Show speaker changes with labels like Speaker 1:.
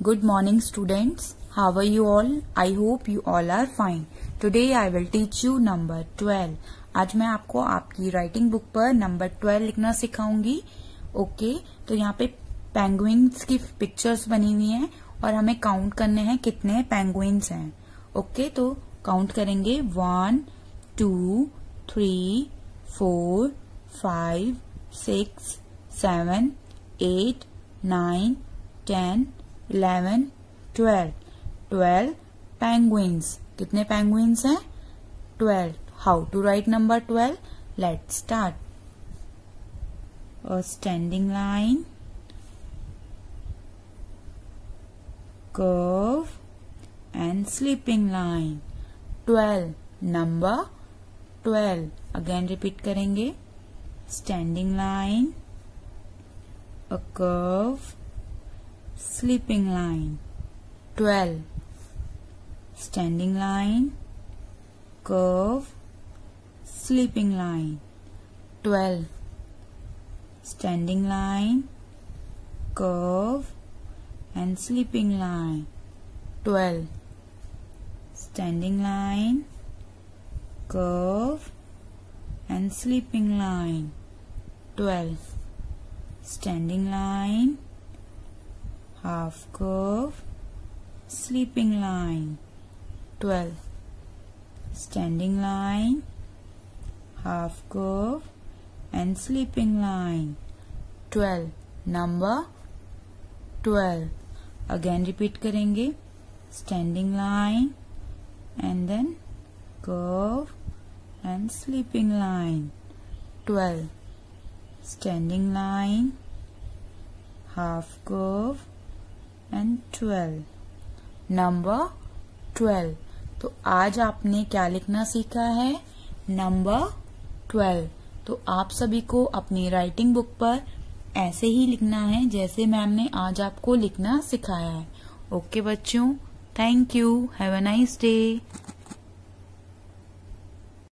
Speaker 1: Good morning students. How are you all? I hope you all are fine. Today I will teach you number 12. आज मैं आपको आपकी writing book पर number 12 लिखना सिखाऊँगी okay okay, तो यहाँ पे पेंगुइन्स की पिक्चर्स बनी हुई हैं और हमें काउंट करने हैं कितने पेंगुइन्स हैं ओके okay, तो काउंट करेंगे one two three four five six seven eight nine ten eleven twelve twelve penguins कितने पेंगुइन्स हैं? Twelve how to write number twelve let start standing line curve. And sleeping line. 12 number 12 again repeat करेंगे. Standing line. A curve. Sleeping line. 12 standing line. Curve. Sleeping line. 12 standing line. Curve. And sleeping line. 12 standing line. Curve. And sleeping line. 12 standing line half curve sleeping line 12 standing line half curve and sleeping line 12 number 12 again repeat karenge. Standing line and then curve and sleeping line 12 standing line half curve and twelve number twelve तो आज आपने क्या लिखना सीखा है? Number twelve तो आप सभी को अपनी राइटिंग बुक पर ऐसे ही लिखना है जैसे मैम ने आज आपको लिखना सिखाया है। ओके बच्चों. Thank you have a nice day